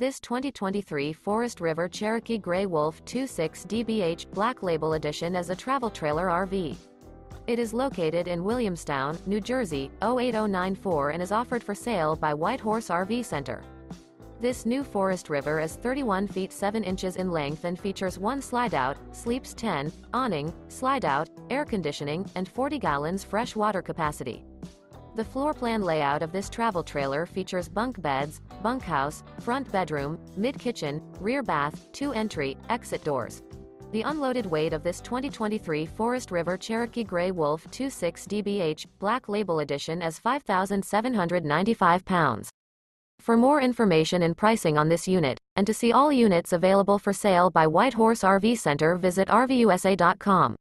This 2023 Forest River Cherokee Grey Wolf 26 DBH Black Label Edition is a travel trailer RV. It is located in Williamstown, New Jersey, 08094 and is offered for sale by White Horse RV Center. This new Forest River is 31 feet 7 inches in length and features one slide-out, sleeps 10, awning, slide-out, air conditioning, and 40 gallons fresh water capacity. The floor plan layout of this travel trailer features bunk beds, bunkhouse, front bedroom, mid-kitchen, rear bath, two entry, exit doors. The unloaded weight of this 2023 Forest River Cherokee Grey Wolf 26 DBH Black Label Edition is 5,795 pounds. For more information and pricing on this unit, and to see all units available for sale by White Horse RV Center visit RVUSA.com.